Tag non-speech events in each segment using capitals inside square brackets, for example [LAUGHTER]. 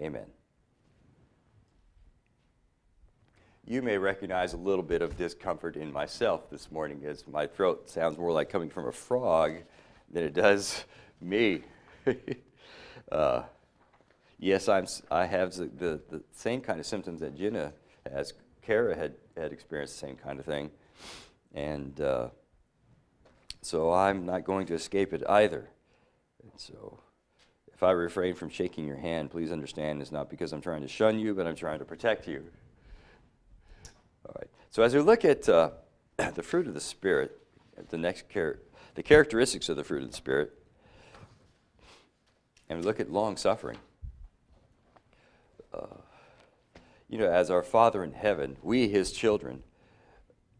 Amen. You may recognize a little bit of discomfort in myself this morning as my throat sounds more like coming from a frog than it does [LAUGHS] me. [LAUGHS] uh, yes, I'm, I have the, the, the, same kind of symptoms that Jenna has. Kara had, had experienced the same kind of thing. And uh, so I'm not going to escape it either. And so if I refrain from shaking your hand, please understand it's not because I'm trying to shun you, but I'm trying to protect you. All right. So as we look at uh, [CLEARS THROAT] the fruit of the Spirit, the next char- the characteristics of the fruit of the Spirit, and we look at long suffering. Uh, you know, as our Father in heaven, we, His children,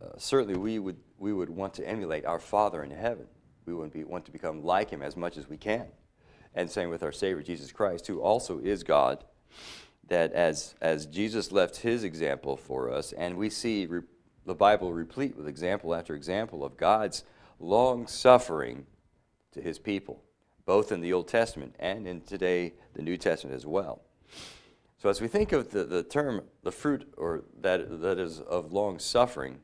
uh, certainly we would we would want to emulate our Father in heaven. We would be, want to become like Him as much as we can. And same with our Savior Jesus Christ, who also is God that as, as Jesus left his example for us, and we see re, the Bible replete with example after example of God's long suffering to his people, both in the Old Testament and in today the New Testament as well. So as we think of the, the term, the fruit or that, that is of long suffering,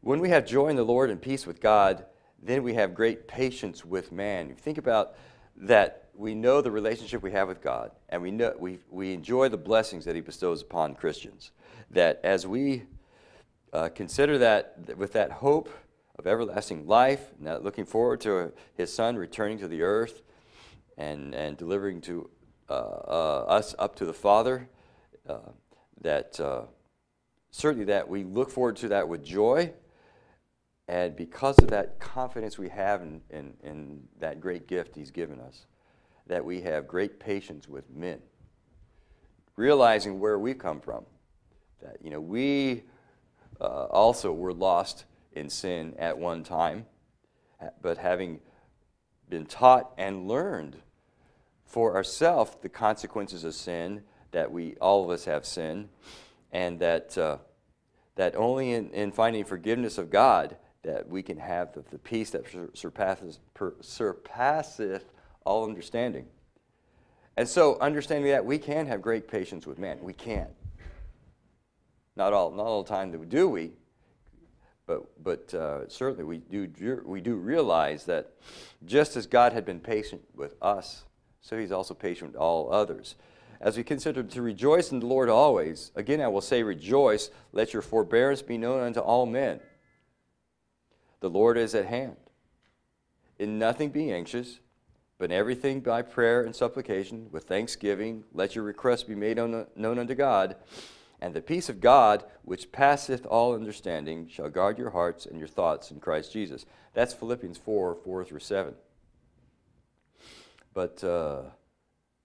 when we have joy in the Lord and peace with God, then we have great patience with man. You think about that we know the relationship we have with God, and we, know, we, we enjoy the blessings that He bestows upon Christians. That as we uh, consider that with that hope of everlasting life, looking forward to His Son returning to the earth and, and delivering to uh, uh, us up to the Father, uh, that uh, certainly that we look forward to that with joy. And because of that confidence we have in, in, in that great gift He's given us, that we have great patience with men, realizing where we come from. That, you know, we uh, also were lost in sin at one time, but having been taught and learned for ourselves the consequences of sin, that we, all of us have sinned, and that, uh, that only in, in finding forgiveness of God that we can have the, the peace that surpasses, per, surpasseth all understanding. And so, understanding that, we can have great patience with man. We can. Not all, not all the time do we, but, but uh, certainly we do, we do realize that just as God had been patient with us, so he's also patient with all others. As we consider to rejoice in the Lord always, again I will say, rejoice, let your forbearance be known unto all men. The Lord is at hand. In nothing be anxious, but in everything by prayer and supplication, with thanksgiving, let your requests be made known unto God. And the peace of God, which passeth all understanding, shall guard your hearts and your thoughts in Christ Jesus. That's Philippians 4 4 through 7. But uh,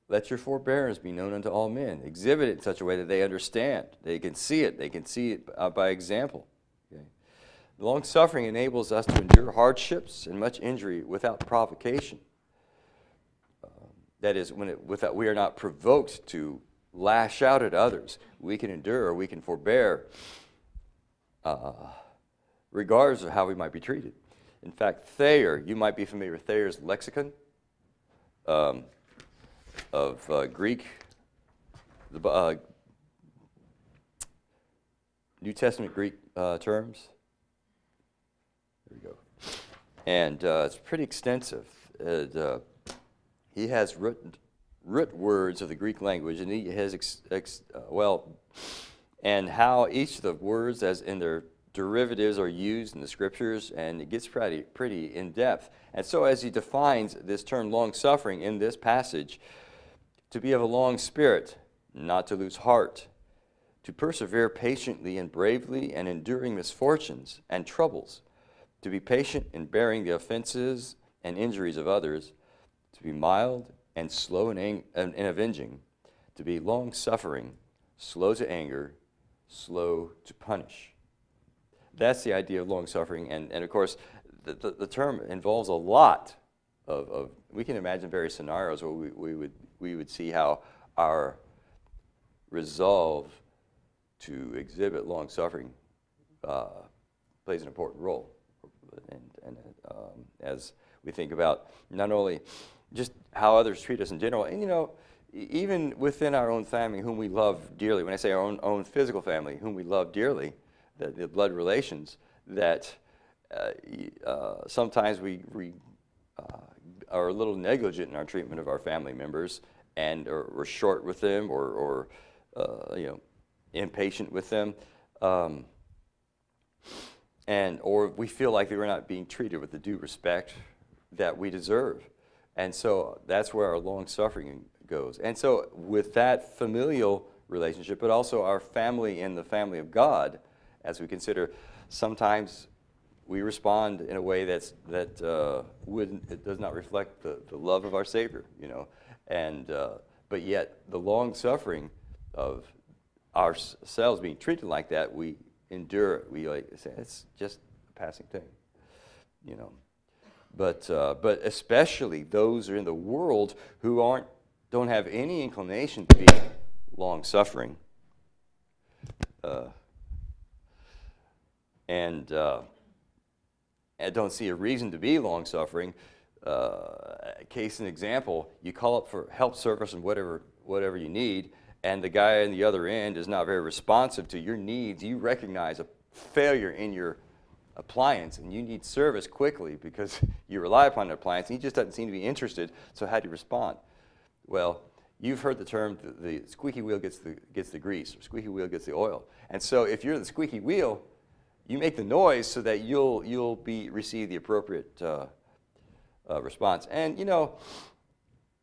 let your forbearance be known unto all men. Exhibit it in such a way that they understand. They can see it. They can see it uh, by example. Long suffering enables us to endure hardships and much injury without provocation that is, when it, without, we are not provoked to lash out at others. We can endure, we can forbear, uh, regardless of how we might be treated. In fact, Thayer, you might be familiar with Thayer's lexicon um, of uh, Greek, the uh, New Testament Greek uh, terms. There we go. And uh, it's pretty extensive. It, uh, he has root, root words of the Greek language, and he has, ex, ex, uh, well, and how each of the words as in their derivatives are used in the scriptures, and it gets pretty, pretty in depth. And so, as he defines this term long suffering in this passage, to be of a long spirit, not to lose heart, to persevere patiently and bravely and enduring misfortunes and troubles, to be patient in bearing the offenses and injuries of others to be mild and slow in, ang- in avenging, to be long suffering, slow to anger, slow to punish. That's the idea of long suffering. And, and of course, the, the, the term involves a lot of, of, we can imagine various scenarios where we, we, would, we would see how our resolve to exhibit long suffering uh, plays an important role. And, and um, as we think about not only just how others treat us in general. And you know, even within our own family, whom we love dearly, when I say our own, own physical family, whom we love dearly, the, the blood relations, that uh, uh, sometimes we, we uh, are a little negligent in our treatment of our family members and or, short with them or, or uh, you know, impatient with them. Um, and or we feel like we're not being treated with the due respect that we deserve. And so that's where our long suffering goes. And so with that familial relationship, but also our family in the family of God, as we consider, sometimes we respond in a way that's that uh, would it does not reflect the, the love of our Savior, you know, and uh, but yet the long suffering of ourselves being treated like that, we endure it. We like say it's just a passing thing, you know. But uh, but especially those are in the world who aren't don't have any inclination to be long suffering. Uh, and uh, and don't see a reason to be long suffering. Uh, case in example, you call up for help service and whatever whatever you need, and the guy on the other end is not very responsive to your needs. You recognize a failure in your appliance, and you need service quickly because [LAUGHS] you rely upon the appliance, and he just doesn't seem to be interested. So how do you respond? Well, you've heard the term the, the squeaky wheel gets the gets the grease, or squeaky wheel gets the oil. And so if you're the squeaky wheel, you make the noise so that you'll you'll be receive the appropriate uh, uh, response. And you know,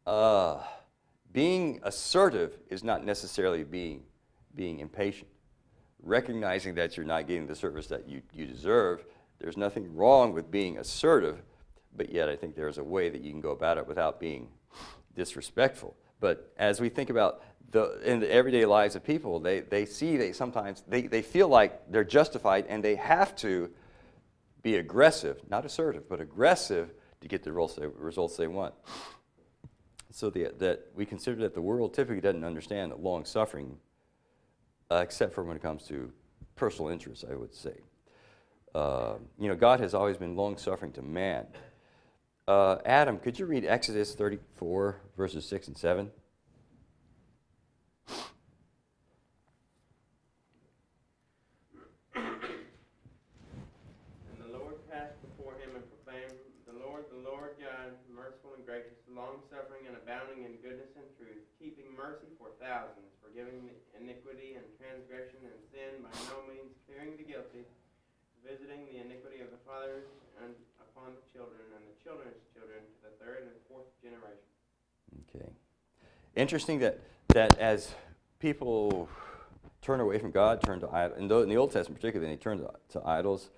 uh, being assertive is not necessarily being being impatient. Recognizing that you're not getting the service that you, you deserve, there's nothing wrong with being assertive, but yet I think there's a way that you can go about it without being disrespectful. But as we think about the, in the everyday lives of people, they, they see, they sometimes, they, they feel like they're justified and they have to be aggressive, not assertive, but aggressive to get the results they, results they want. So the, that we consider that the world typically doesn't understand long suffering, uh, except for when it comes to personal interests, I would say. Uh, you know, God has always been long suffering to man. Uh, Adam, could you read Exodus 34, verses 6 and 7? And the Lord passed before him and proclaimed, The Lord, the Lord God, merciful and gracious, long-suffering and abounding in goodness and truth, keeping mercy for thousands, forgiving iniquity and transgression and sin, by no means clearing the guilty, visiting the iniquity of the fathers and upon the children and the children's children to the third and fourth generation. Okay. Interesting that, that as people turn away from God, turn to idols, in in the Old Testament particularly, they turn to, to idols,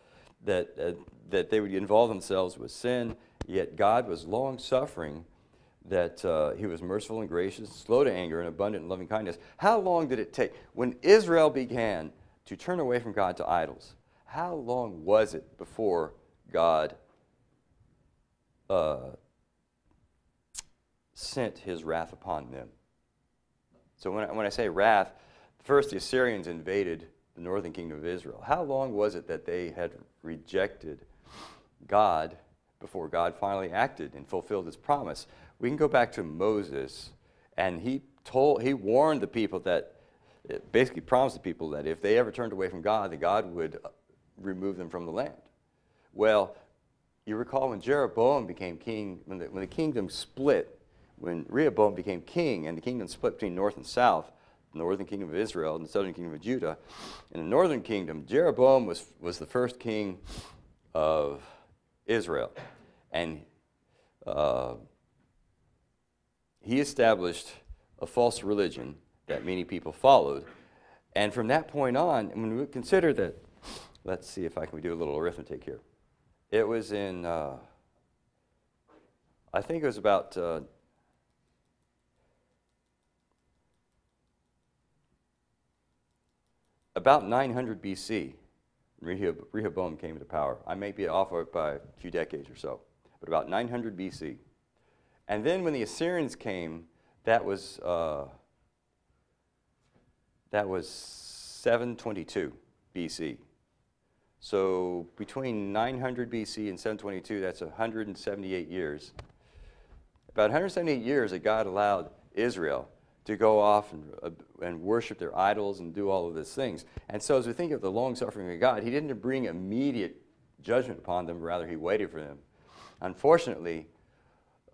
that, uh, that they would involve themselves with sin, yet God was long suffering, that uh, He was merciful and gracious, slow to anger, and abundant in loving kindness. How long did it take? When Israel began to turn away from God to idols, how long was it before God uh, sent his wrath upon them. So when I, when I say wrath, first the Assyrians invaded the northern kingdom of Israel. How long was it that they had rejected God before God finally acted and fulfilled his promise? We can go back to Moses, and he told, he warned the people that, basically promised the people that if they ever turned away from God, that God would remove them from the land. Well, you recall when Jeroboam became king, when the, when the kingdom split, when Rehoboam became king and the kingdom split between north and south, the northern kingdom of Israel and the southern kingdom of Judah, in the northern kingdom, Jeroboam was, was the first king of Israel. And uh, he established a false religion that many people followed. And from that point on, when we consider that, let's see if I can do a little arithmetic here. It was in, uh, I think it was about uh, about 900 BC. Rehoboam came to power. I may be off by a few decades or so, but about 900 BC. And then when the Assyrians came, that was uh, that was 722 BC. So between 900 BC and 722, that's 178 years. About 178 years that God allowed Israel to go off and, uh, and worship their idols and do all of these things. And so, as we think of the long suffering of God, He didn't bring immediate judgment upon them, rather, He waited for them. Unfortunately,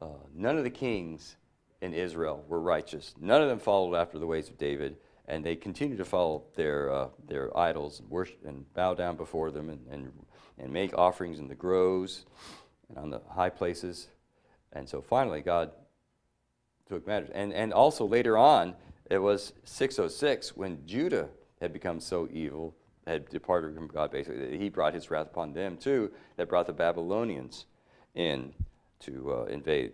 uh, none of the kings in Israel were righteous. None of them followed after the ways of David, and they continued to follow their, uh, their idols and, worship, and bow down before them and, and, and make offerings in the groves and on the high places. And so finally, God took matters. And, and also later on, it was 606 when Judah had become so evil, had departed from God basically, he brought his wrath upon them too, that brought the Babylonians in to uh, invade.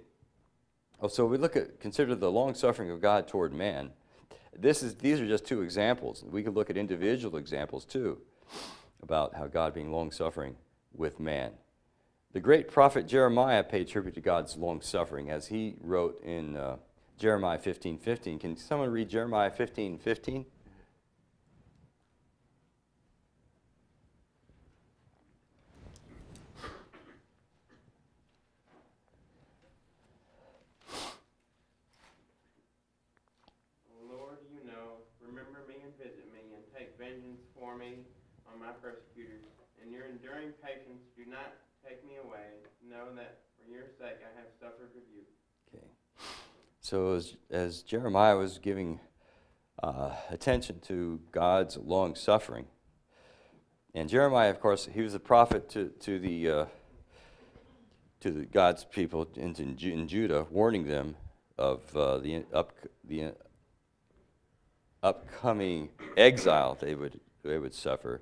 Oh, so we look at, consider the long suffering of God toward man. This is, these are just two examples. We could look at individual examples too about how God being long suffering with man. The great prophet Jeremiah paid tribute to God's long suffering as he wrote in uh, Jeremiah 15 15. Can someone read Jeremiah 15 15? Lord, you know, remember me and visit me, and take vengeance for me on my persecutors. In your enduring patience, do not take me away. Know that for your sake I have suffered rebuke. Okay. So as, as Jeremiah was giving uh, attention to God's long suffering, and Jeremiah, of course, he was a prophet to, to the uh, to the God's people in, in Judah, warning them of uh, the up the upcoming exile they would they would suffer,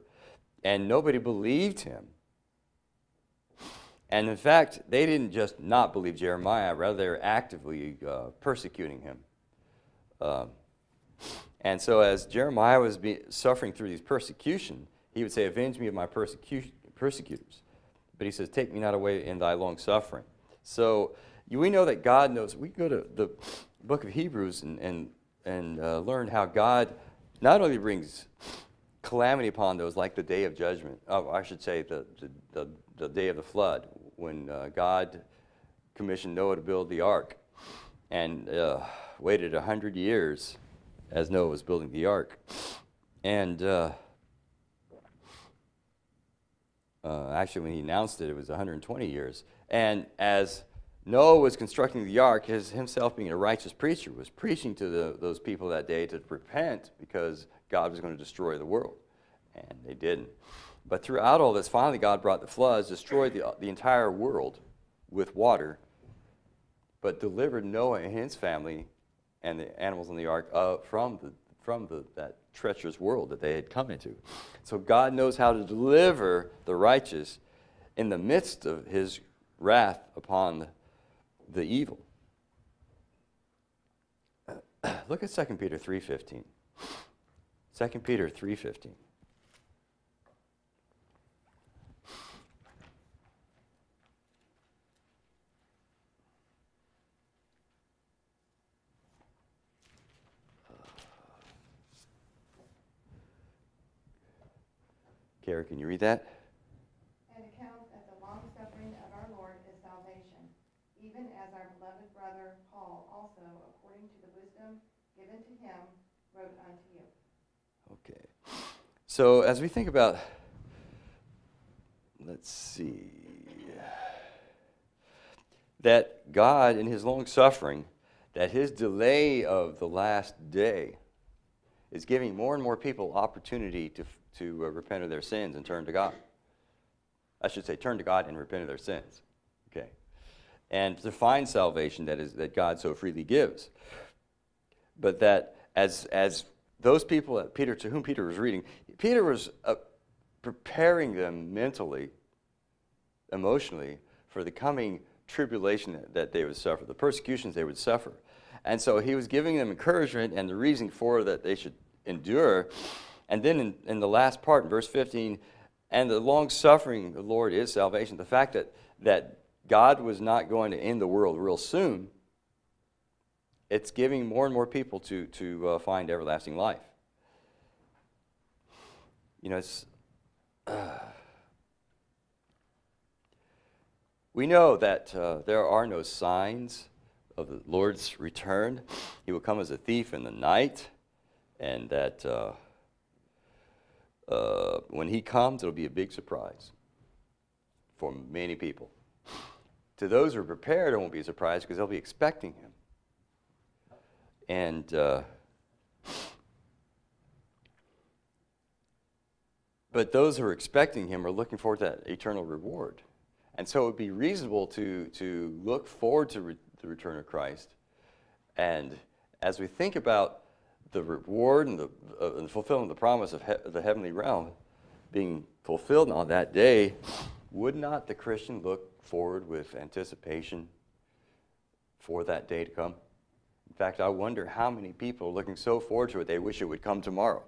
and nobody believed him. And in fact, they didn't just not believe Jeremiah, rather, they were actively uh, persecuting him. Um, and so, as Jeremiah was be, suffering through these persecution, he would say, Avenge me of my persecution persecutors. But he says, Take me not away in thy long suffering. So, we know that God knows. We go to the book of Hebrews and, and, and uh, learn how God not only brings calamity upon those like the day of judgment, oh, I should say the, the, the, the day of the flood, when uh, God commissioned Noah to build the ark and uh, waited 100 years as Noah was building the ark. And uh, uh, actually, when he announced it, it was 120 years. And as Noah was constructing the ark, his, himself being a righteous preacher, was preaching to the, those people that day to repent because God was going to destroy the world. And they didn't. But throughout all this, finally, God brought the floods, destroyed the, the entire world with water, but delivered Noah and his family and the animals in the ark uh, from, the, from the, that treacherous world that they had come into. So God knows how to deliver the righteous in the midst of his wrath upon the evil. [CLEARS THROAT] Look at 2 Peter 3.15. 2 Peter 3.15. Kara, can you read that? And accounts that the long suffering of our Lord is salvation, even as our beloved brother Paul also, according to the wisdom given to him, wrote unto you. Okay. So as we think about, let's see, that God in his long suffering, that his delay of the last day is giving more and more people opportunity to to uh, repent of their sins and turn to God. I should say, turn to God and repent of their sins. Okay. And to find salvation that is that God so freely gives. But that as as those people that Peter to whom Peter was reading, Peter was uh, preparing them mentally, emotionally for the coming tribulation that they would suffer, the persecutions they would suffer. And so he was giving them encouragement and the reason for that they should endure and then in, in the last part, in verse 15, and the long suffering of the Lord is salvation. The fact that, that God was not going to end the world real soon, it's giving more and more people to, to uh, find everlasting life. You know, it's. Uh, [SIGHS] we know that uh, there are no signs of the Lord's return. He will come as a thief in the night, and that uh, uh, when he comes, it'll be a big surprise for many people. To those who are prepared, it won't be a surprise because they'll be expecting him. And uh, but those who are expecting him are looking forward to that eternal reward. And so it would be reasonable to, to look forward to re- the return of Christ. And as we think about the reward and the, uh, and the fulfillment of the promise of he- the heavenly realm being fulfilled on that day, would not the Christian look forward with anticipation for that day to come? In fact, I wonder how many people are looking so forward to it they wish it would come tomorrow.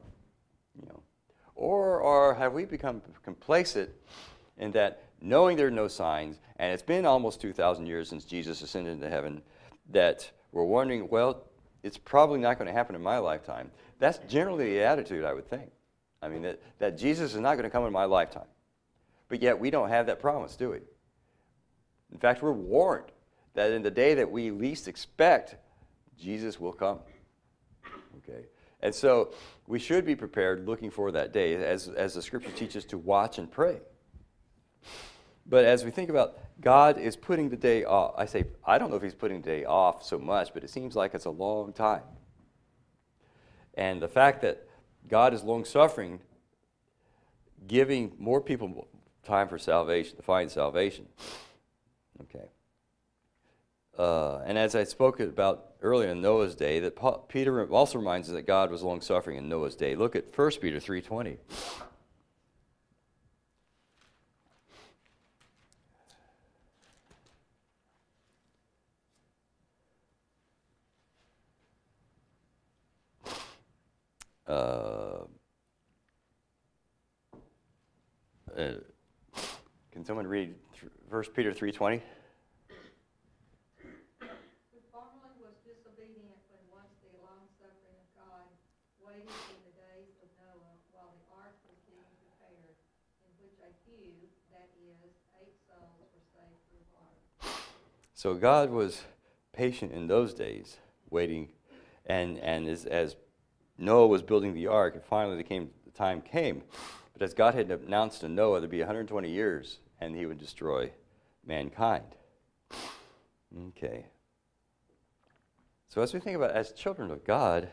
You know, or, or have we become complacent in that knowing there are no signs, and it's been almost 2,000 years since Jesus ascended into heaven, that we're wondering, well, it's probably not going to happen in my lifetime. That's generally the attitude, I would think. I mean, that, that Jesus is not going to come in my lifetime. But yet we don't have that promise, do we? In fact, we're warned that in the day that we least expect, Jesus will come. Okay? And so we should be prepared looking for that day, as, as the scripture teaches to watch and pray. But as we think about God is putting the day off, I say, I don't know if He's putting the day off so much, but it seems like it's a long time. And the fact that God is long suffering, giving more people time for salvation, to find salvation. Okay. Uh, and as I spoke about earlier in Noah's day, that Paul, Peter also reminds us that God was long suffering in Noah's day. Look at 1 Peter 3:20. Uh, uh, can someone read 1 Peter 3:20? Who formerly was disobedient when once the long-suffering of God waited in the days of Noah while the ark was being prepared, in which a few, that is, eight souls, were saved through water. So God was patient in those days, waiting, and and as, as Noah was building the ark, and finally the, came, the time came. But as God had announced to Noah, there'd be 120 years, and He would destroy mankind. Okay. So as we think about as children of God,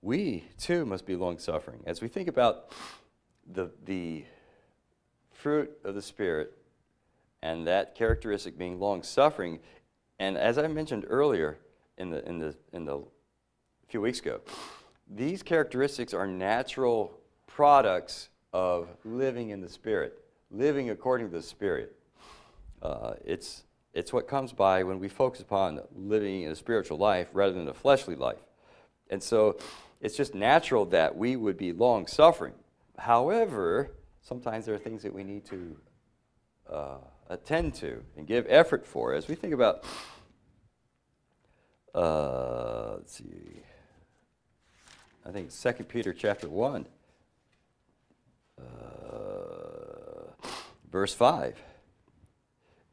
we too must be long suffering. As we think about the the fruit of the Spirit and that characteristic being long suffering. And as I mentioned earlier in the, in the, in the few weeks ago, these characteristics are natural products of living in the Spirit, living according to the Spirit. Uh, it's, it's what comes by when we focus upon living in a spiritual life rather than a fleshly life. And so it's just natural that we would be long suffering. However, sometimes there are things that we need to uh, attend to and give effort for as we think about uh, let's see. I think 2 peter chapter 1 uh, verse 5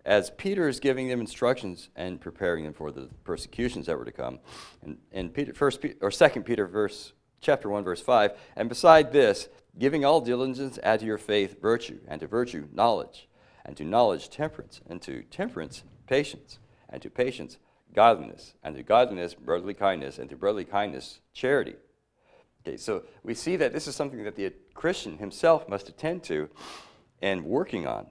as peter is giving them instructions and preparing them for the persecutions that were to come and, and peter first or second peter verse chapter 1 verse 5 and beside this giving all diligence add to your faith virtue and to virtue knowledge and to knowledge temperance, and to temperance patience, and to patience godliness, and to godliness brotherly kindness, and to brotherly kindness charity. Okay, so we see that this is something that the Christian himself must attend to and working on.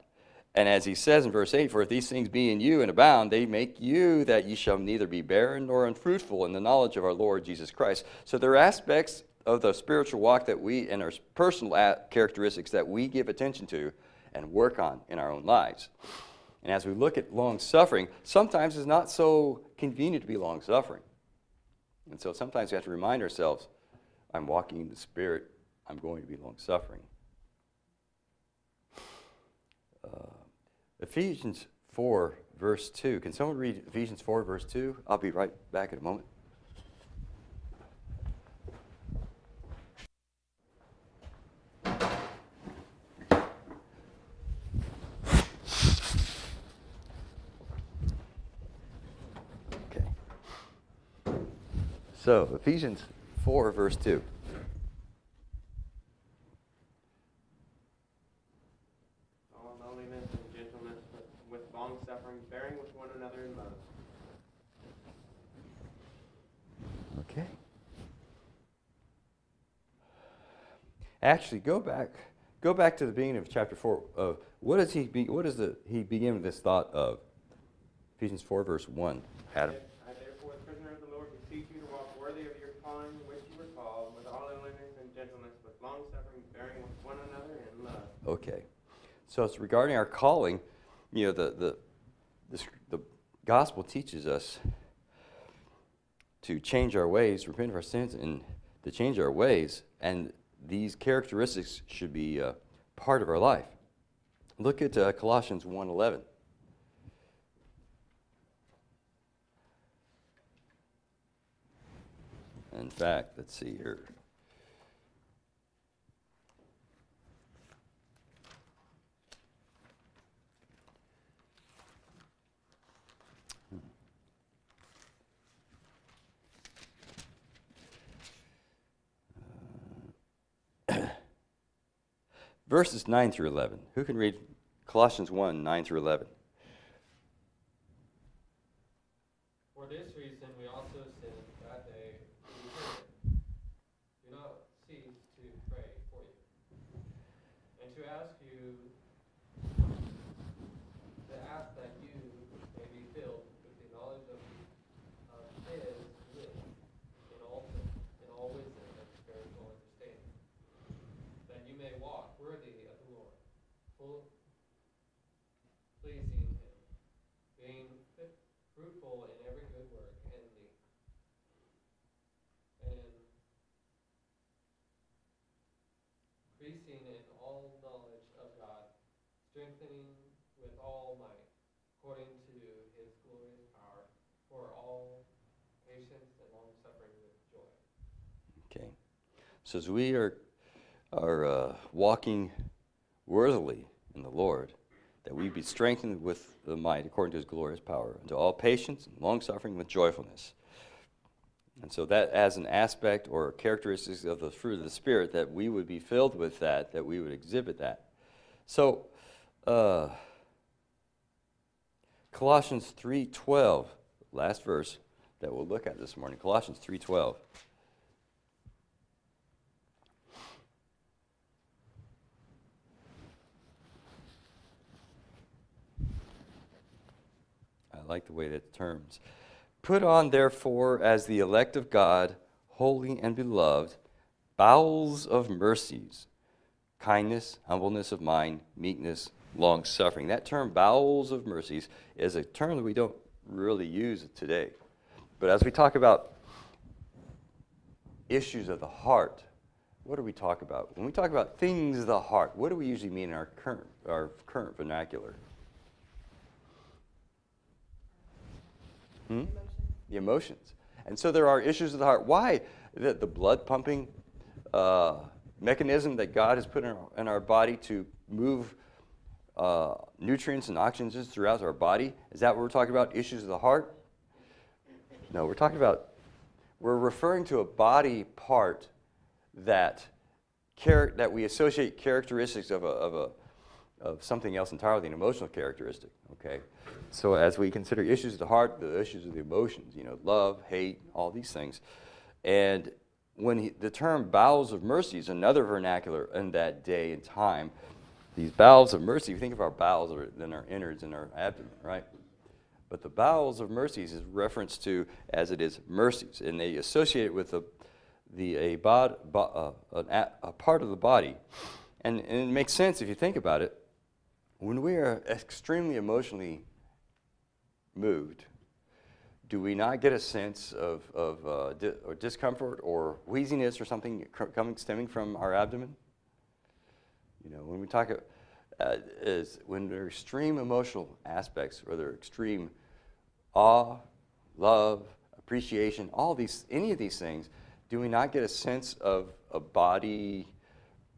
And as he says in verse 8, For if these things be in you and abound, they make you that ye shall neither be barren nor unfruitful in the knowledge of our Lord Jesus Christ. So there are aspects of the spiritual walk that we, and our personal characteristics that we give attention to and work on in our own lives. And as we look at long suffering, sometimes it's not so convenient to be long suffering. And so sometimes we have to remind ourselves I'm walking in the Spirit, I'm going to be long suffering. Uh, Ephesians 4, verse 2. Can someone read Ephesians 4, verse 2? I'll be right back in a moment. So, Ephesians 4, verse 2. All lowliness and gentleness with, with long suffering, bearing with one another in love. Okay. Actually, go back. Go back to the beginning of chapter four. Of what does he? Be, what does the, he begin with this thought of? Ephesians four, verse one. Adam. I therefore, the prisoner of the Lord, beseech you to walk worthy of your calling, which you were called, with all lowliness and gentleness, with long suffering, bearing with one another in love. Okay. So it's regarding our calling. You know, the the the, the gospel teaches us to change our ways, repent of our sins, and to change our ways. And these characteristics should be uh, part of our life. Look at uh, Colossians 1.11. In fact, let's see here. Verses 9 through 11. Who can read Colossians 1 9 through 11? For this reason we also sinned that tempted. Do not cease to pray for you, and to ask you, to ask that you may be filled with the knowledge of, of His will in all in all wisdom and spiritual understanding, that you may walk worthy of the Lord, full, pleasing Him, being fit fruitful in every good work and deed. And increasing in all knowledge of God, strengthening with all might, according to his glorious power, for all patience and long suffering with joy. Okay. So as we are, are uh, walking worthily in the Lord, that we be strengthened with the might according to his glorious power, unto all patience and long suffering with joyfulness. And so that as an aspect or characteristics of the fruit of the Spirit, that we would be filled with that, that we would exhibit that. So uh, Colossians 3.12, last verse that we'll look at this morning. Colossians 3.12. I like the way that terms. Put on, therefore, as the elect of God, holy and beloved, bowels of mercies, kindness, humbleness of mind, meekness, long suffering. That term, bowels of mercies, is a term that we don't really use today. But as we talk about issues of the heart, what do we talk about? When we talk about things of the heart, what do we usually mean in our current, our current vernacular? Hmm? The emotions. And so there are issues of the heart. Why? The, the blood pumping uh, mechanism that God has put in our, in our body to move uh, nutrients and oxygen throughout our body. Is that what we're talking about? Issues of the heart? No, we're talking about, we're referring to a body part that, char- that we associate characteristics of, a, of, a, of something else entirely, an emotional characteristic. Okay? So as we consider issues of the heart, the issues of the emotions, you know, love, hate, all these things. And when he, the term bowels of mercy is another vernacular in that day and time, these bowels of mercy, you think of our bowels are then our innards and our abdomen, right? But the bowels of mercies is reference to as it is mercies, and they associate it with the, the a, bod, bo, uh, an a part of the body, and, and it makes sense if you think about it. When we are extremely emotionally moved, do we not get a sense of, of uh, di- or discomfort or wheeziness or something coming stemming from our abdomen? You know, when we talk, uh, is when there are extreme emotional aspects, or there are extreme awe, love, appreciation, all these, any of these things, do we not get a sense of a body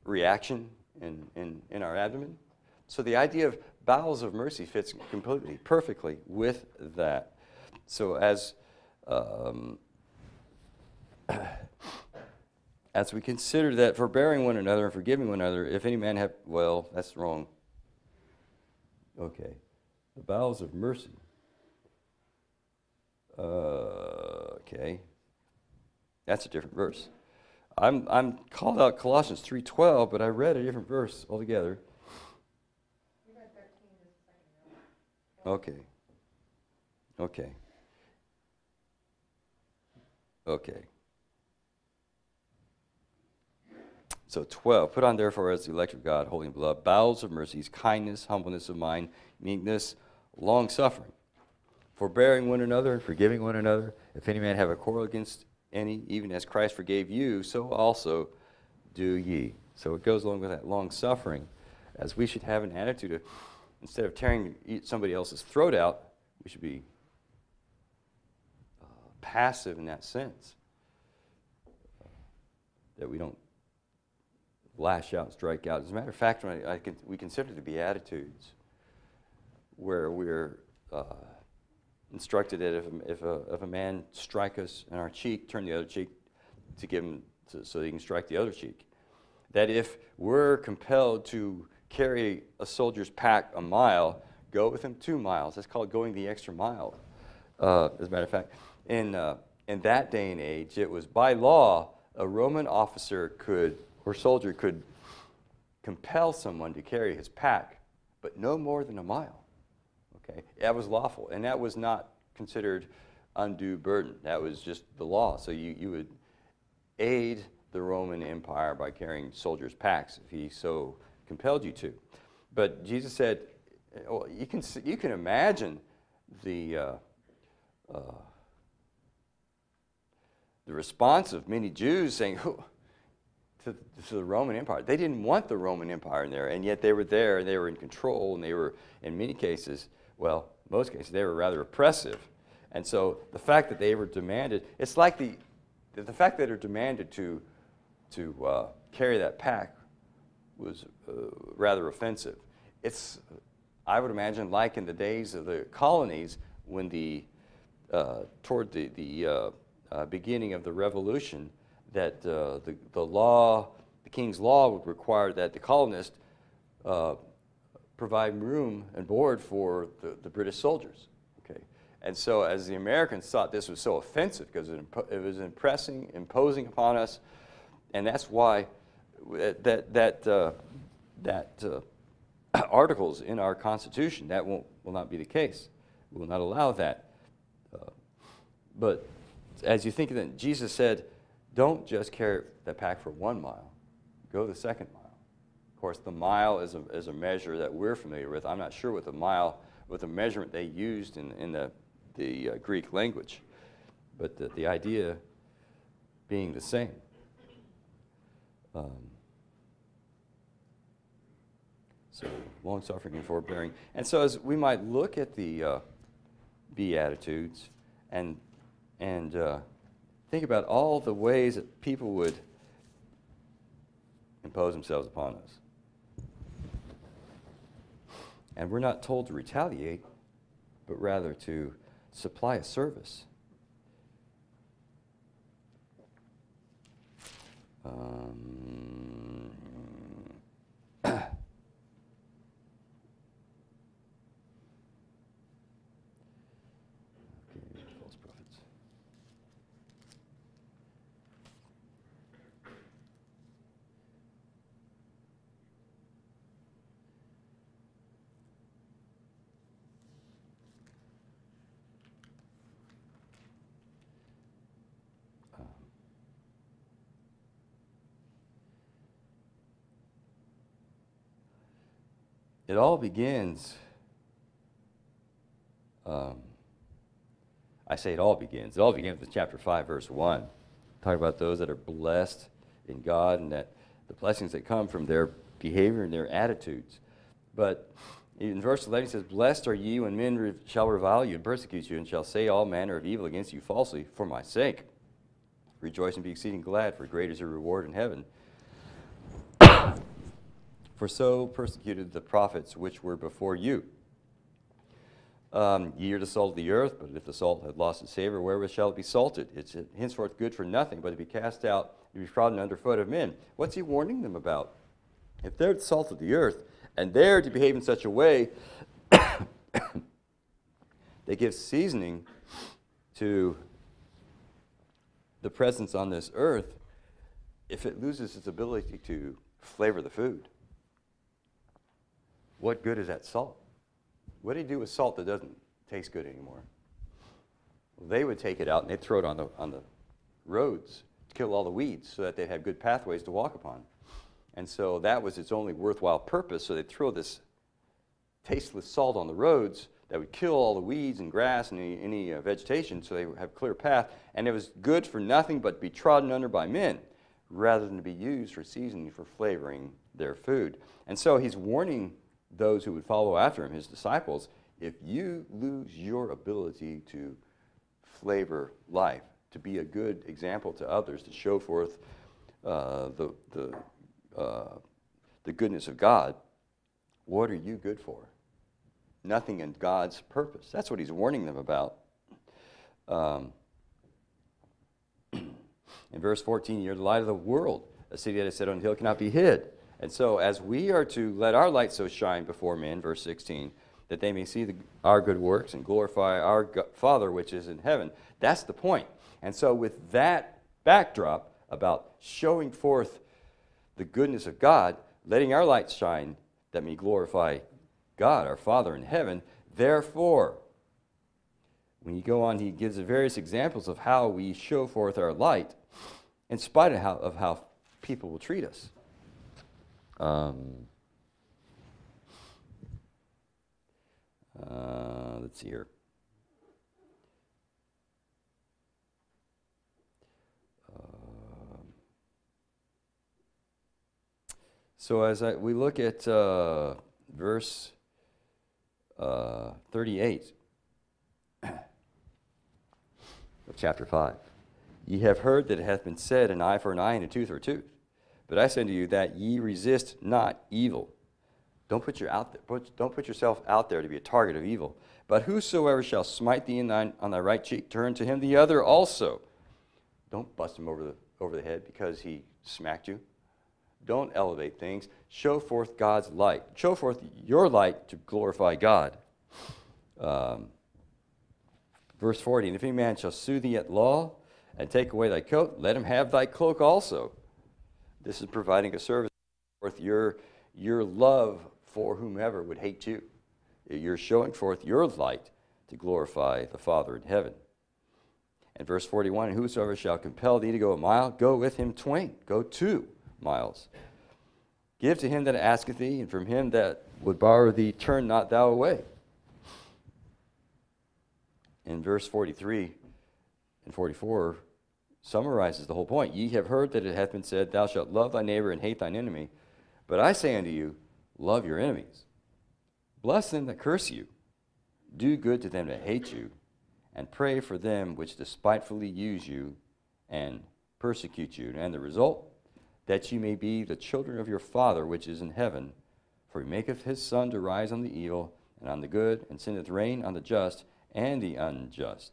reaction in, in, in our abdomen? So the idea of bowels of mercy fits completely, perfectly with that. So as um, [CLEARS THROAT] as we consider that forbearing one another and forgiving one another, if any man have, well, that's wrong. Okay. The bowels of mercy. Uh, okay. That's a different verse. I'm, I'm called out Colossians 3.12, but I read a different verse altogether. You read thirteen just a second ago. Okay. Okay. Okay. So 12, put on therefore as the elect of God, holy and beloved, bowels of mercies, kindness, humbleness of mind, meekness, long suffering, forbearing one another, and forgiving one another. If any man have a quarrel against any, even as Christ forgave you, so also do ye. So it goes along with that long suffering, as we should have an attitude of, instead of tearing somebody else's throat out, we should be uh, passive in that sense. that we don't lash out, strike out. As a matter of fact, I, I can, we consider to be attitudes where we're uh, instructed that if, if, a, if a man strike us in our cheek, turn the other cheek to give him to, so he can strike the other cheek. That if we're compelled to carry a soldier's pack a mile, go with him two miles. That's called going the extra mile. Uh, as a matter of fact, in, uh, in that day and age, it was by law a Roman officer could or soldier could compel someone to carry his pack, but no more than a mile. Okay, that was lawful, and that was not considered undue burden. That was just the law. So you, you would aid the Roman Empire by carrying soldiers' packs if he so compelled you to. But Jesus said, well, you can, you can imagine the, uh, uh, the response of many Jews saying, "Who- to, to the Roman Empire. They didn't want the Roman Empire in there, and yet they were there, and they were in control, and they were, in many cases, well, most cases, they were rather oppressive. And so the fact that they were demanded, it's like the, the fact that they're demanded to, to uh, carry that pack was uh, rather offensive. It's, I would imagine, like in the days of the colonies when the, uh, toward the, the uh, uh, beginning of the revolution, that uh, the, the law, the king's law would require that the colonists uh, provide room and board for the, the British soldiers. Okay, and so as the Americans thought this was so offensive because it, it was impressing, imposing upon us, and that's why that that uh, that uh, [CLEARS THROAT] articles in our Constitution that won't will not be the case. We will not allow that. Uh, but as you think of it, Jesus said, don't just carry that pack for one mile, go the second mile. Of course, the mile is a, is a measure that we're familiar with. I'm not sure what the mile, what the measurement they used in, in the, the uh, Greek language, but the, the idea being the same. Um, so, long suffering and forbearing. And so, as we might look at the uh, Beatitudes and, and uh, think about all the ways that people would impose themselves upon us. And we're not told to retaliate, but rather to supply a service. Um, okay, false prophets. Um, It all begins. Um, I say it all begins. It all begins with chapter 5, verse 1. Talking about those that are blessed in God and that the blessings that come from their behavior and their attitudes. But in verse 11, it says, Blessed are ye when men re- shall revile you and persecute you, and shall say all manner of evil against you falsely for my sake. Rejoice and be exceeding glad, for great is your reward in heaven. For so persecuted the prophets which were before you. Um, ye are the salt of the earth, but if the salt had lost its savor, wherewith shall it be salted? It's henceforth good for nothing, but to be cast out, to be trodden under foot of men. What's he warning them about? If they're the salt of the earth, and they're to behave in such a way, [COUGHS] they give seasoning to the presence on this earth if it loses its ability to flavor the food. What good is that salt? What do you do with salt that doesn't taste good anymore? Well, they would take it out and they'd throw it on the, on the roads to kill all the weeds so that they'd have good pathways to walk upon. And so that was its only worthwhile purpose. So they'd throw this tasteless salt on the roads that would kill all the weeds and grass and any, any uh, vegetation so they would have clear path. And it was good for nothing but to be trodden under by men rather than to be used for seasoning for flavoring their food. And so he's warning those who would follow after him, his disciples, if you lose your ability to flavor life, to be a good example to others, to show forth uh, the, the, uh, the goodness of God, what are you good for? Nothing in God's purpose. That's what he's warning them about. Um, [CLEARS THROAT] in verse 14, you're the light of the world. A city that is set on a hill cannot be hid. And so, as we are to let our light so shine before men, verse 16, that they may see the, our good works and glorify our Father which is in heaven. That's the point. And so, with that backdrop about showing forth the goodness of God, letting our light shine that may glorify God, our Father in heaven, therefore, when you go on, he gives various examples of how we show forth our light in spite of how, of how people will treat us. Um, uh, let's see here. Um, so as I, we look at uh, verse uh, 38 of chapter 5, ye have heard that it hath been said, an eye for an eye and a tooth for a tooth. But I say unto you that ye resist not evil. Don't put, your out there, put, don't put yourself out there to be a target of evil. But whosoever shall smite thee in thine, on thy right cheek, turn to him the other also. Don't bust him over the, over the head because he smacked you. Don't elevate things. Show forth God's light. Show forth your light to glorify God. Um, verse 40 And if any man shall sue thee at law and take away thy coat, let him have thy cloak also. This is providing a service forth your, your love for whomever would hate you. You're showing forth your light to glorify the Father in heaven. And verse 41 Whosoever shall compel thee to go a mile, go with him twain, go two miles. Give to him that asketh thee, and from him that would borrow thee, turn not thou away. In verse 43 and 44, summarizes the whole point. Ye have heard that it hath been said, Thou shalt love thy neighbor and hate thine enemy. But I say unto you, Love your enemies. Bless them that curse you. Do good to them that hate you. And pray for them which despitefully use you and persecute you. And the result, that you may be the children of your Father which is in heaven. For he maketh his sun to rise on the evil and on the good, and sendeth rain on the just and the unjust.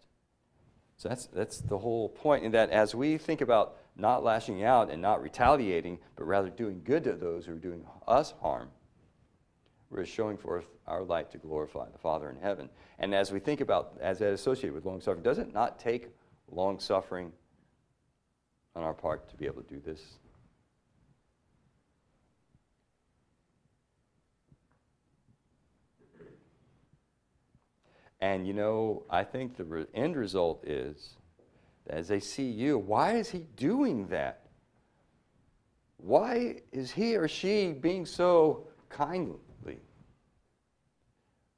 So that's, that's the whole point, in that as we think about not lashing out and not retaliating, but rather doing good to those who are doing us harm, we're showing forth our light to glorify the Father in heaven. And as we think about, as that associated with long suffering, does it not take long suffering on our part to be able to do this? And you know, I think the re- end result is as they see you, why is he doing that? Why is he or she being so kindly?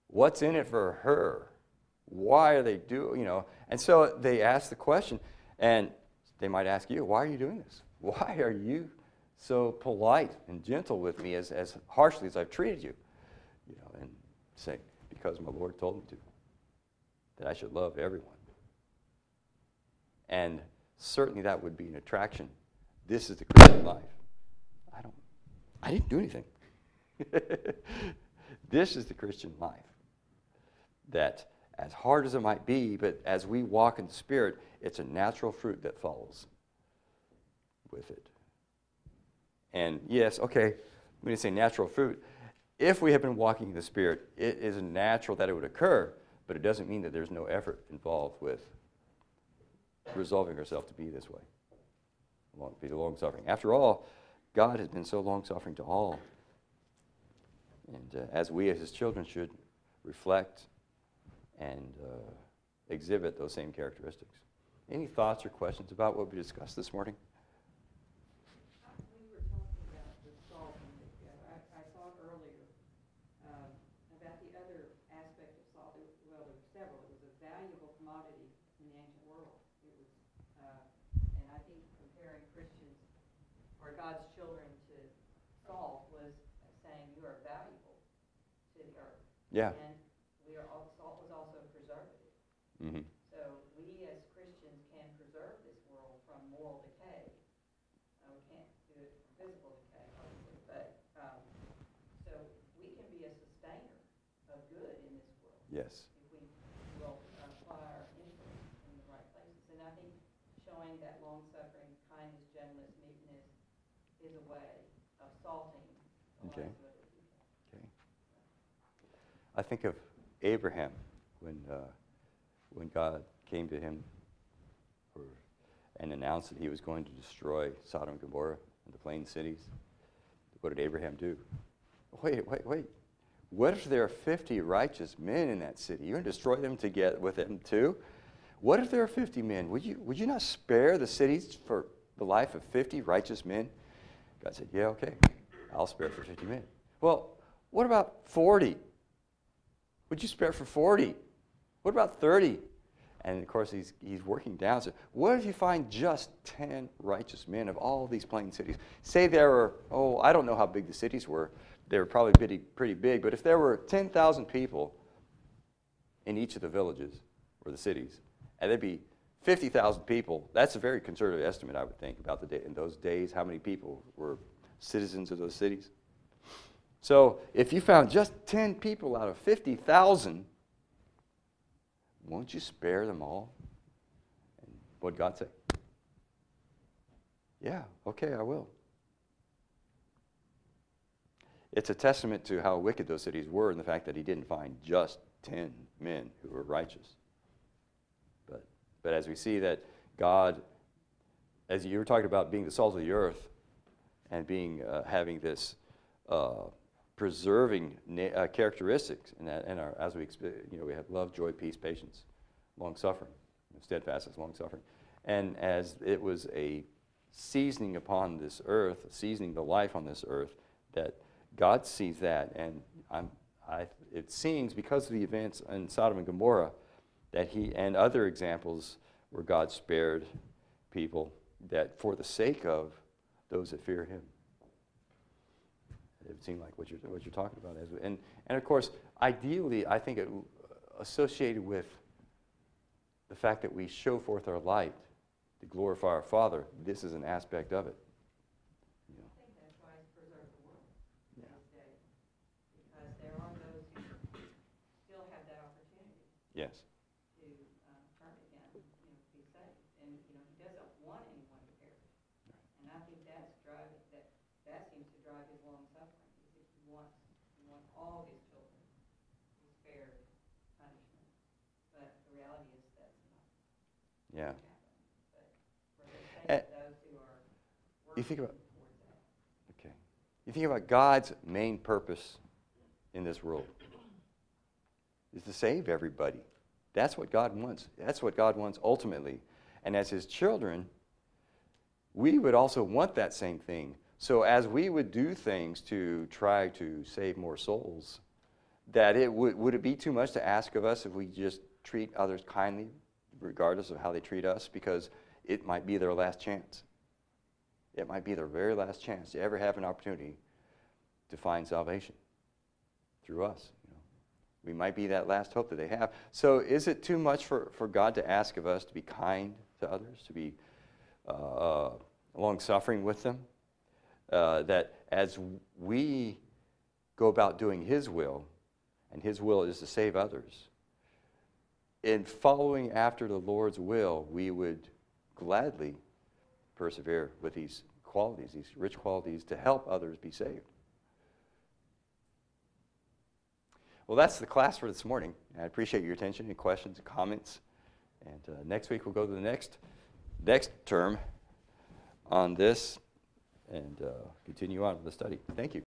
What's in it for her? Why are they doing, you know? And so they ask the question, and they might ask you, why are you doing this? [LAUGHS] Why are you so polite and gentle with me as, as harshly as I've treated you? You know, and say, because my Lord told me to that I should love everyone. And certainly that would be an attraction. This is the Christian life. I don't, I didn't do anything. [LAUGHS] this is the Christian life. That as hard as it might be, but as we walk in the Spirit, it's a natural fruit that follows with it. And yes, okay, when you say natural fruit, if we have been walking in the Spirit, it is natural that it would occur, but it doesn't mean that there's no effort involved with resolving ourselves to be this way, long, be long suffering. After all, God has been so long suffering to all. And uh, as we, as His children, should reflect and uh, exhibit those same characteristics. Any thoughts or questions about what we discussed this morning? We were talking about the salt and the, uh, I, I thought earlier, um, about the other aspect of salt, There- well, there were several, it was a valuable commodity in the ancient world. It was, uh, and I think comparing Christians or God's children to salt was saying you are valuable to the earth. Yeah. And we are, al- salt was also a preservative. Mm-hmm. So we as Christians can preserve this world from moral decay. Uh, we can't do it from physical decay, obviously, but, um, so we can be a sustainer of good in this world Yes. if we will apply our influence in the right places. And I think showing that long suffering, kindness, gentleness, meekness is a way of salting the Okay. lives of other people. Okay. I think of Abraham when, uh, when God came to him for, and announced that he was going to destroy Sodom and Gomorrah and the plain cities. What did Abraham do? Wait, wait, wait. What if there are 50 righteous men in that city? You're going to destroy them to get with them too? What if there are 50 men? Would you, would you not spare the cities for the life of 50 righteous men? God said, Yeah, okay. I'll spare for 50 men. Well, what about 40? Would you spare for 40? What about 30? And of course, he's, he's working down. So, what if you find just 10 righteous men of all these plain cities? Say there were, oh, I don't know how big the cities were. They were probably pretty, pretty big. But if there were 10,000 people in each of the villages or the cities, and there'd be 50,000 people, that's a very conservative estimate, I would think, about the day, in those days, how many people were citizens of those cities. So if you found just 10 people out of 50,000, won't you spare them all? What'd God say? Yeah, okay, I will. It's a testament to how wicked those cities were and the fact that he didn't find just 10 men who were righteous. But, but as we see that God, as you were talking about being the salt of the earth and being, uh, having this uh, preserving uh, characteristics, and, that, and our, as we, you know, we have love, joy, peace, patience, long suffering, steadfastness, long suffering. And as it was a seasoning upon this earth, seasoning the life on this earth, that God sees that, and I'm, I, it seems because of the events in Sodom and Gomorrah that He and other examples where God spared people that for the sake of those that fear Him. It would seem like what you're, what you're talking about. As, and, and of course, ideally, I think it associated with the fact that we show forth our light to glorify our Father, this is an aspect of it. You know, I think that's why it's preserved the world Yeah. Because there are those who still have that opportunity Yes. to um, turn again, you know, be saved. And, you know, he doesn't want anyone to perish. And I think that's driving, that, that seems to drive his long suffering, is that he wants, he wants all his children to be spared punishment. But the reality is that's not Yeah. going to happen. But for the Eh, sake of those who are you think about- Okay. You think about God's main purpose in this world is to save everybody. That's what God wants. That's what God wants ultimately. And as His children, we would also want that same thing. So as we would do things to try to save more souls, that it would, would it be too much to ask of us if we just treat others kindly, regardless of how they treat us, because it might be their last chance. It might be their very last chance to ever have an opportunity to find salvation through us. You know. We might be that last hope that they have. So, is it too much for, for God to ask of us to be kind to others, to be uh, long suffering with them? Uh, that as we go about doing His will, and His will is to save others, in following after the Lord's will, we would gladly persevere with these qualities, these rich qualities, to help others be saved. Well, that's the class for this morning. I appreciate your attention and questions and comments. And uh, next week we'll go to the next next term on this and uh, continue on with the study. Thank you.